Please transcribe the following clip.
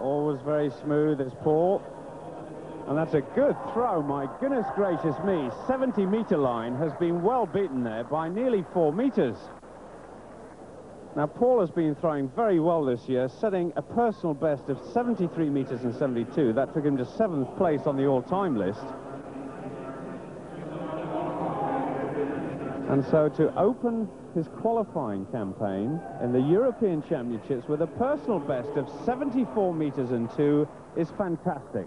Always very smooth as Paul. And that's a good throw, my goodness gracious me. 70 metre line has been well beaten there by nearly four metres. Now, Paul has been throwing very well this year, setting a personal best of 73 metres and 72. That took him to seventh place on the all-time list. And so to open his qualifying campaign in the European Championships with a personal best of 74 metres and 2 is fantastic.